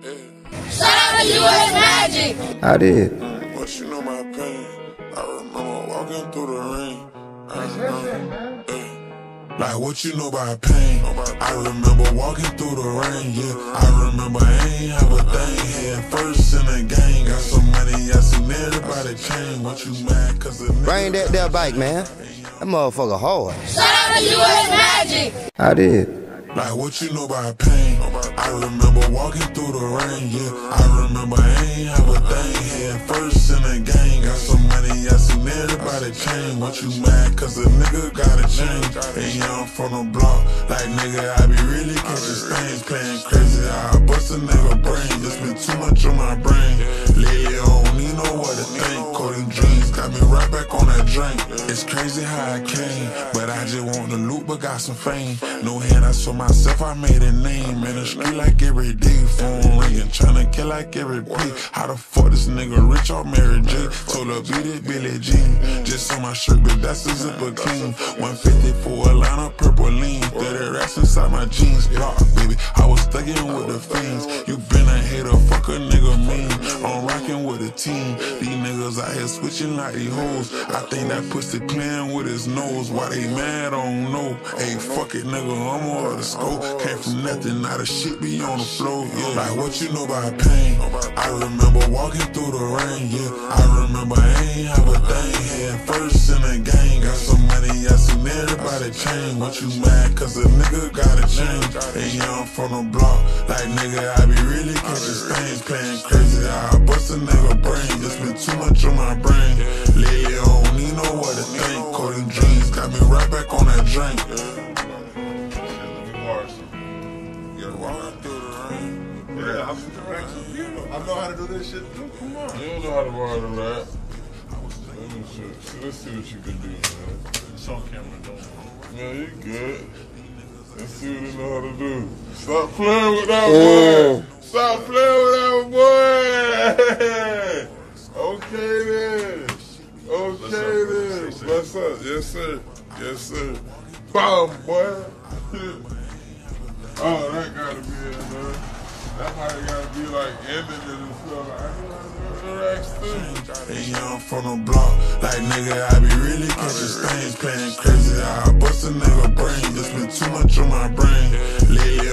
Shout out to US Magic. I did. What you know about pain? I remember walking through the rain. I remember. Like what you know about pain? I remember walking through the rain, yeah. I remember I ain't have a thing here. First in the gang, got some money, I seen everybody change. What you mad? Cause the Bring that there bike, man. That motherfucker hard. Shout out to US Magic. I did. Like what you know about pain? I remember walking through the rain, yeah. I remember I ain't have a thing here. First in the gang, got some money, I seen everybody change. What you mad? Cause a nigga gotta change. And yeah, I'm from the block. Like nigga, I be really catching stains, playing crazy. I bust a nigga brain, just been too much on my brain. Lately, I don't need know what to think. Codeine dreams got me right back on drink. It's crazy how I came, but I just want the loot, but got some fame. No hand, I saw myself, I made a name in the street like every day. Phone ringing, tryna kill like every play. How the fuck this nigga rich or Mary J? Told her beat it, Billie Jean. Just on my shirt, but that's a zipper king. 150 for a line of purple lean. 30 racks inside my jeans. Block, baby. I was thugging with the fiends. You been a hater, fuck a nigga mean. I'm rocking with a team. Niggas out here switching like these hoes. I think that pussy playing with his nose. Why they mad, I don't know. Hey, fuck it, nigga, I'm on the scope. Came from nothing, now the shit be on the floor. Yeah, like what you know about pain. I remember walking through the rain, yeah. I remember I ain't have a thing here. First in the gang, got some money, I seen everybody change. What you mad? Cause a nigga gotta change. And yeah, I'm from the block. Like nigga, I be really catching stains, playing crazy. I bust a nigga brain, dreams got me right back on that drink. Yeah, I'm, I know how to do this shit too. Come on. You don't know how to wire the rap. Let me see. see- Let's see what you can do, man. It's on camera, don't Man, you good. Let's see what you know how to do. Stop playing with that oh. boy. Stop playing with that boy. okay then. Okay then. What's up? Yes sir. Yes sir. Bomb boy. oh, that gotta be it, man. That probably gotta be like ending it and stuff. Racks. And yeah, I'm from the block. Like nigga, I be really catching stains, playing crazy. I bust a nigga brain, just been too much on my brain. Lately,